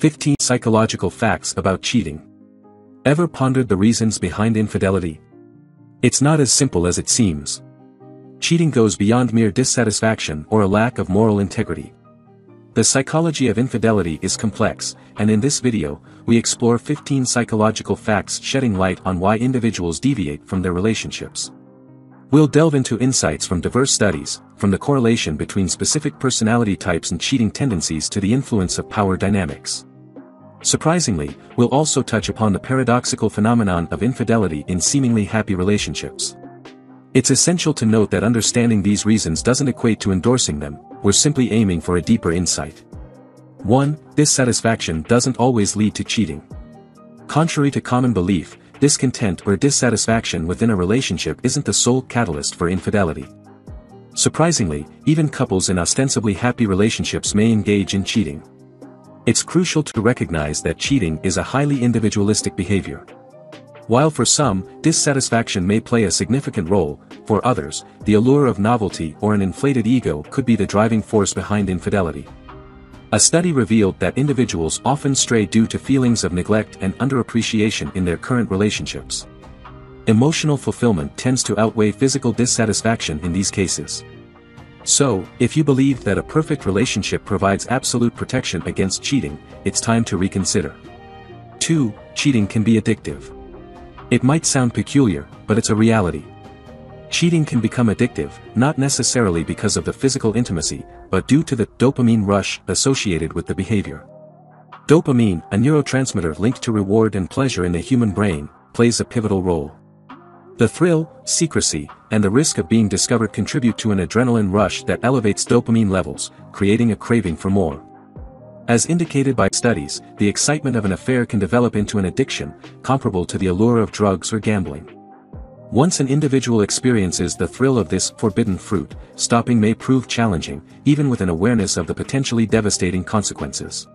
15 Psychological Facts About Cheating Ever pondered the reasons behind infidelity? It's not as simple as it seems. Cheating goes beyond mere dissatisfaction or a lack of moral integrity. The psychology of infidelity is complex, and in this video, we explore 15 psychological facts shedding light on why individuals deviate from their relationships. We'll delve into insights from diverse studies, from the correlation between specific personality types and cheating tendencies to the influence of power dynamics. Surprisingly, we'll also touch upon the paradoxical phenomenon of infidelity in seemingly happy relationships. It's essential to note that understanding these reasons doesn't equate to endorsing them, we're simply aiming for a deeper insight. 1. Dissatisfaction doesn't always lead to cheating. Contrary to common belief, discontent or dissatisfaction within a relationship isn't the sole catalyst for infidelity. Surprisingly, even couples in ostensibly happy relationships may engage in cheating. It's crucial to recognize that cheating is a highly individualistic behavior. While for some, dissatisfaction may play a significant role, for others, the allure of novelty or an inflated ego could be the driving force behind infidelity. A study revealed that individuals often stray due to feelings of neglect and underappreciation in their current relationships. Emotional fulfillment tends to outweigh physical dissatisfaction in these cases. So, if you believe that a perfect relationship provides absolute protection against cheating, it's time to reconsider. 2. Cheating can be addictive. It might sound peculiar, but it's a reality. Cheating can become addictive, not necessarily because of the physical intimacy, but due to the dopamine rush associated with the behavior. Dopamine, a neurotransmitter linked to reward and pleasure in the human brain, plays a pivotal role. The thrill, secrecy, and the risk of being discovered contribute to an adrenaline rush that elevates dopamine levels, creating a craving for more. As indicated by studies, the excitement of an affair can develop into an addiction, comparable to the allure of drugs or gambling. Once an individual experiences the thrill of this forbidden fruit, stopping may prove challenging, even with an awareness of the potentially devastating consequences.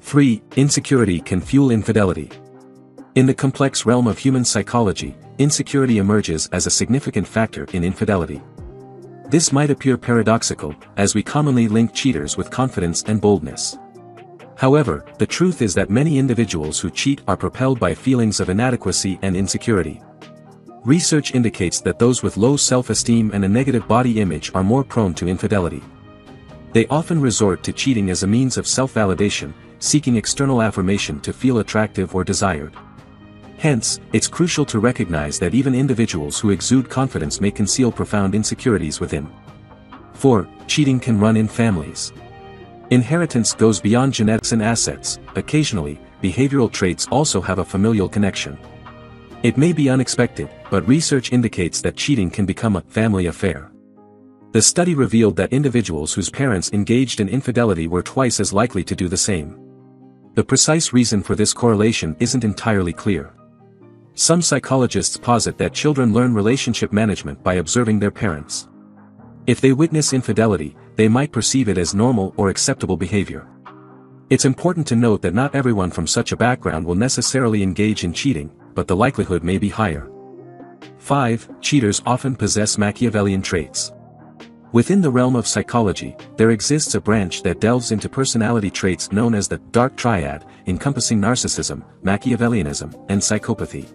3. Insecurity can fuel infidelity. In the complex realm of human psychology, insecurity emerges as a significant factor in infidelity. This might appear paradoxical, as we commonly link cheaters with confidence and boldness. However, the truth is that many individuals who cheat are propelled by feelings of inadequacy and insecurity. Research indicates that those with low self-esteem and a negative body image are more prone to infidelity. They often resort to cheating as a means of self-validation, seeking external affirmation to feel attractive or desired. Hence, it's crucial to recognize that even individuals who exude confidence may conceal profound insecurities within. 4. Cheating can run in families. Inheritance goes beyond genetics and assets, occasionally, behavioral traits also have a familial connection. It may be unexpected, but research indicates that cheating can become a family affair. The study revealed that individuals whose parents engaged in infidelity were twice as likely to do the same. The precise reason for this correlation isn't entirely clear. Some psychologists posit that children learn relationship management by observing their parents. If they witness infidelity, they might perceive it as normal or acceptable behavior. It's important to note that not everyone from such a background will necessarily engage in cheating, but the likelihood may be higher. 5. Cheaters often possess Machiavellian traits. Within the realm of psychology, there exists a branch that delves into personality traits known as the dark triad, encompassing narcissism, Machiavellianism, and psychopathy.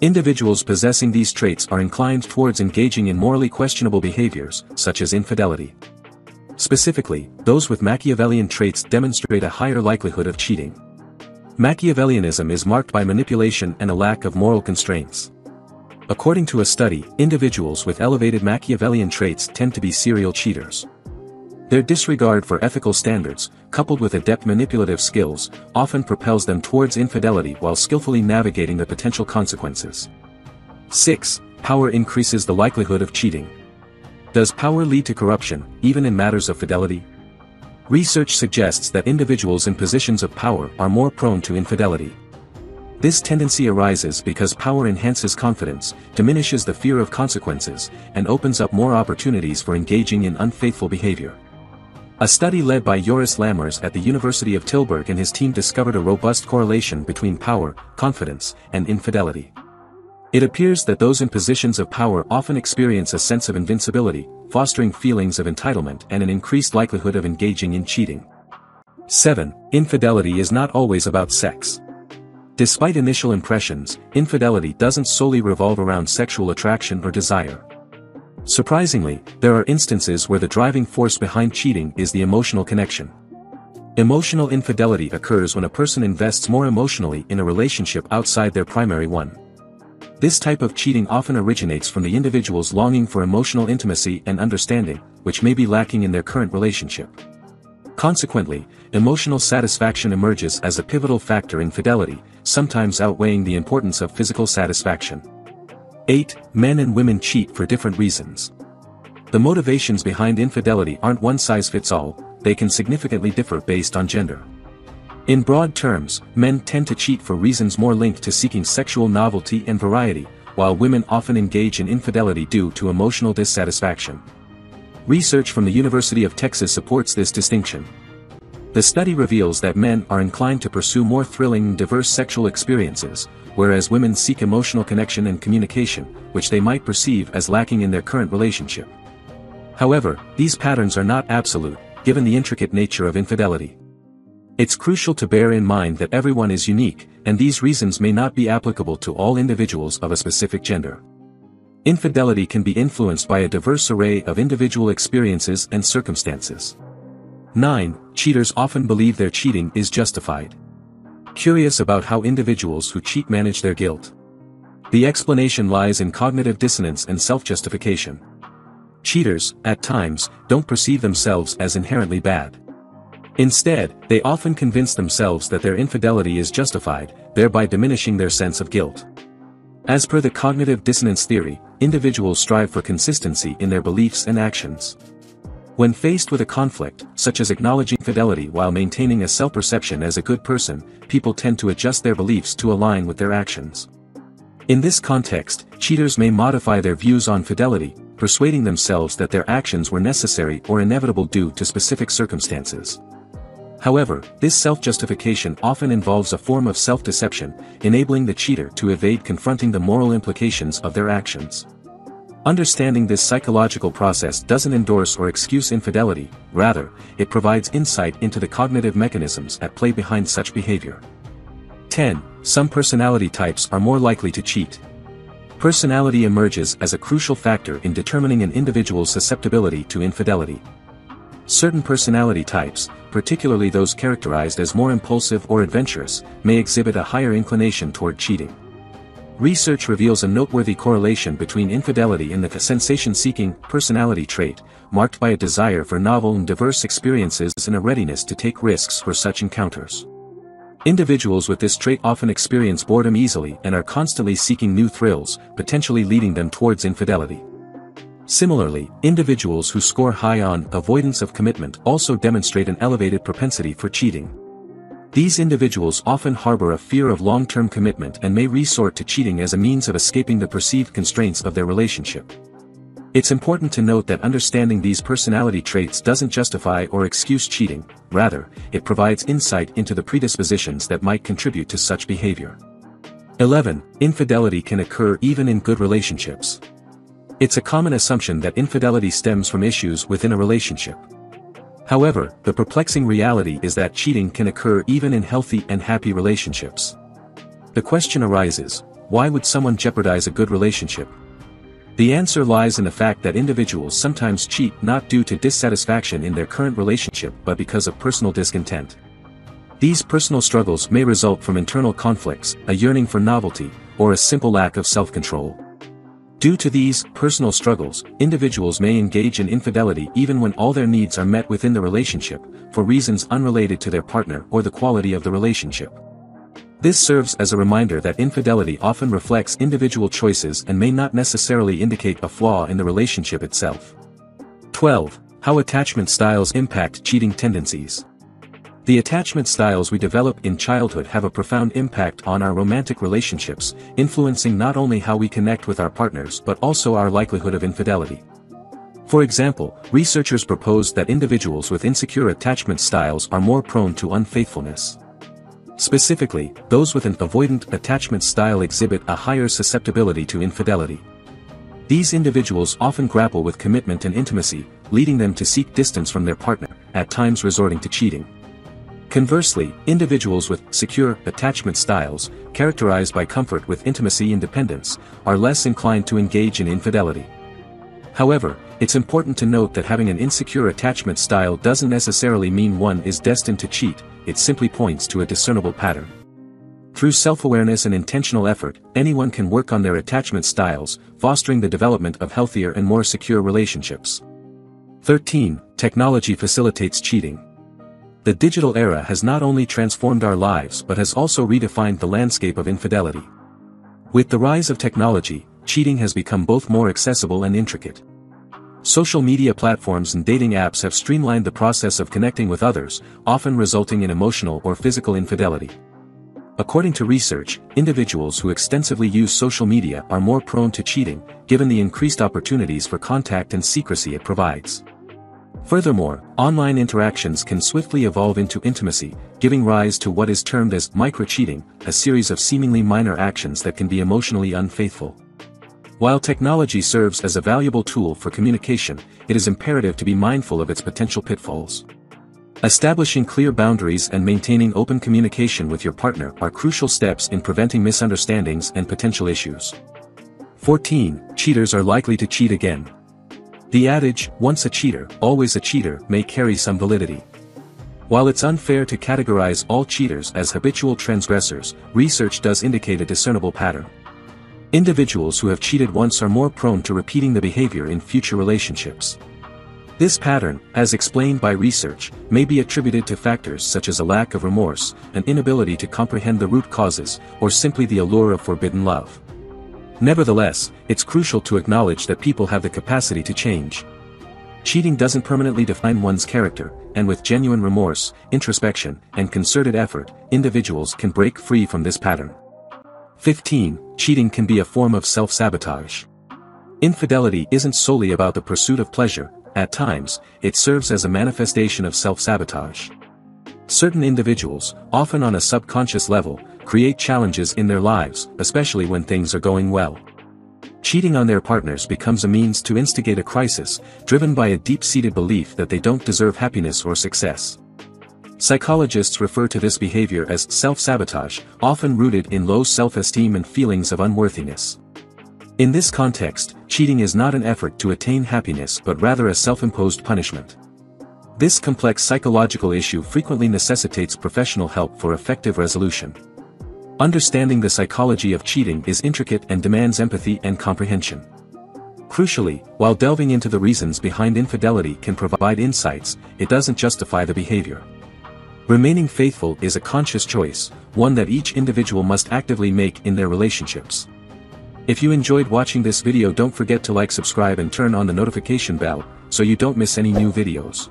Individuals possessing these traits are inclined towards engaging in morally questionable behaviors, such as infidelity. Specifically, those with Machiavellian traits demonstrate a higher likelihood of cheating. Machiavellianism is marked by manipulation and a lack of moral constraints. According to a study, individuals with elevated Machiavellian traits tend to be serial cheaters. Their disregard for ethical standards, coupled with adept manipulative skills, often propels them towards infidelity while skillfully navigating the potential consequences. 6. Power increases the likelihood of cheating. Does power lead to corruption, even in matters of fidelity? Research suggests that individuals in positions of power are more prone to infidelity. This tendency arises because power enhances confidence, diminishes the fear of consequences, and opens up more opportunities for engaging in unfaithful behavior. A study led by Joris Lammers at the University of Tilburg and his team discovered a robust correlation between power, confidence, and infidelity. It appears that those in positions of power often experience a sense of invincibility, fostering feelings of entitlement and an increased likelihood of engaging in cheating. 7. Infidelity is not always about sex. Despite initial impressions, infidelity doesn't solely revolve around sexual attraction or desire. Surprisingly, there are instances where the driving force behind cheating is the emotional connection. Emotional infidelity occurs when a person invests more emotionally in a relationship outside their primary one. This type of cheating often originates from the individual's longing for emotional intimacy and understanding, which may be lacking in their current relationship. Consequently, emotional satisfaction emerges as a pivotal factor in fidelity, sometimes outweighing the importance of physical satisfaction. 8. Men and women cheat for different reasons. The motivations behind infidelity aren't one size fits all, they can significantly differ based on gender. In broad terms, men tend to cheat for reasons more linked to seeking sexual novelty and variety, while women often engage in infidelity due to emotional dissatisfaction. Research from the University of Texas supports this distinction. The study reveals that men are inclined to pursue more thrilling and diverse sexual experiences, whereas women seek emotional connection and communication, which they might perceive as lacking in their current relationship. However, these patterns are not absolute, given the intricate nature of infidelity. It's crucial to bear in mind that everyone is unique, and these reasons may not be applicable to all individuals of a specific gender. Infidelity can be influenced by a diverse array of individual experiences and circumstances. 9. Cheaters often believe their cheating is justified. Curious about how individuals who cheat manage their guilt. The explanation lies in cognitive dissonance and self-justification. Cheaters, at times, don't perceive themselves as inherently bad. Instead, they often convince themselves that their infidelity is justified, thereby diminishing their sense of guilt. As per the cognitive dissonance theory, individuals strive for consistency in their beliefs and actions. When faced with a conflict, such as acknowledging fidelity while maintaining a self-perception as a good person, people tend to adjust their beliefs to align with their actions. In this context, cheaters may modify their views on fidelity, persuading themselves that their actions were necessary or inevitable due to specific circumstances. However, this self-justification often involves a form of self-deception, enabling the cheater to evade confronting the moral implications of their actions. Understanding this psychological process doesn't endorse or excuse infidelity, rather, it provides insight into the cognitive mechanisms at play behind such behavior. 10. Some personality types are more likely to cheat. Personality emerges as a crucial factor in determining an individual's susceptibility to infidelity. Certain personality types, particularly those characterized as more impulsive or adventurous, may exhibit a higher inclination toward cheating. Research reveals a noteworthy correlation between infidelity and the sensation-seeking personality trait, marked by a desire for novel and diverse experiences and a readiness to take risks for such encounters. Individuals with this trait often experience boredom easily and are constantly seeking new thrills, potentially leading them towards infidelity. Similarly, individuals who score high on avoidance of commitment also demonstrate an elevated propensity for cheating. These individuals often harbor a fear of long-term commitment and may resort to cheating as a means of escaping the perceived constraints of their relationship. It's important to note that understanding these personality traits doesn't justify or excuse cheating, rather, it provides insight into the predispositions that might contribute to such behavior. 11. Infidelity can occur even in good relationships. It's a common assumption that infidelity stems from issues within a relationship. However, the perplexing reality is that cheating can occur even in healthy and happy relationships. The question arises, why would someone jeopardize a good relationship? The answer lies in the fact that individuals sometimes cheat not due to dissatisfaction in their current relationship but because of personal discontent. These personal struggles may result from internal conflicts, a yearning for novelty, or a simple lack of self-control. Due to these personal struggles, individuals may engage in infidelity even when all their needs are met within the relationship, for reasons unrelated to their partner or the quality of the relationship. This serves as a reminder that infidelity often reflects individual choices and may not necessarily indicate a flaw in the relationship itself. 12. How attachment styles impact cheating tendencies. The attachment styles we develop in childhood have a profound impact on our romantic relationships, influencing not only how we connect with our partners but also our likelihood of infidelity. For example, researchers propose that individuals with insecure attachment styles are more prone to unfaithfulness. Specifically, those with an avoidant attachment style exhibit a higher susceptibility to infidelity. These individuals often grapple with commitment and intimacy, leading them to seek distance from their partner, at times resorting to cheating. Conversely, individuals with secure attachment styles, characterized by comfort with intimacy and dependence, are less inclined to engage in infidelity. However, it's important to note that having an insecure attachment style doesn't necessarily mean one is destined to cheat, it simply points to a discernible pattern. Through self-awareness and intentional effort, anyone can work on their attachment styles, fostering the development of healthier and more secure relationships. 13. Technology facilitates cheating. The digital era has not only transformed our lives but has also redefined the landscape of infidelity. With the rise of technology, cheating has become both more accessible and intricate. Social media platforms and dating apps have streamlined the process of connecting with others, often resulting in emotional or physical infidelity. According to research, individuals who extensively use social media are more prone to cheating, given the increased opportunities for contact and secrecy it provides. Furthermore, online interactions can swiftly evolve into intimacy, giving rise to what is termed as micro-cheating, a series of seemingly minor actions that can be emotionally unfaithful. While technology serves as a valuable tool for communication, it is imperative to be mindful of its potential pitfalls. Establishing clear boundaries and maintaining open communication with your partner are crucial steps in preventing misunderstandings and potential issues. 14. Cheaters are likely to cheat again. The adage, once a cheater, always a cheater, may carry some validity. While it's unfair to categorize all cheaters as habitual transgressors, research does indicate a discernible pattern. Individuals who have cheated once are more prone to repeating the behavior in future relationships. This pattern, as explained by research, may be attributed to factors such as a lack of remorse, an inability to comprehend the root causes, or simply the allure of forbidden love. Nevertheless, it's crucial to acknowledge that people have the capacity to change. Cheating doesn't permanently define one's character, and with genuine remorse, introspection, and concerted effort, individuals can break free from this pattern. 15. Cheating can be a form of self-sabotage. Infidelity isn't solely about the pursuit of pleasure, at times, it serves as a manifestation of self-sabotage. Certain individuals, often on a subconscious level, create challenges in their lives, especially when things are going well. Cheating on their partners becomes a means to instigate a crisis, driven by a deep-seated belief that they don't deserve happiness or success. Psychologists refer to this behavior as self-sabotage, often rooted in low self-esteem and feelings of unworthiness. In this context, cheating is not an effort to attain happiness but rather a self-imposed punishment. This complex psychological issue frequently necessitates professional help for effective resolution. Understanding the psychology of cheating is intricate and demands empathy and comprehension. Crucially, while delving into the reasons behind infidelity can provide insights, it doesn't justify the behavior. Remaining faithful is a conscious choice, one that each individual must actively make in their relationships. If you enjoyed watching this video don't forget to like subscribe and turn on the notification bell, so you don't miss any new videos.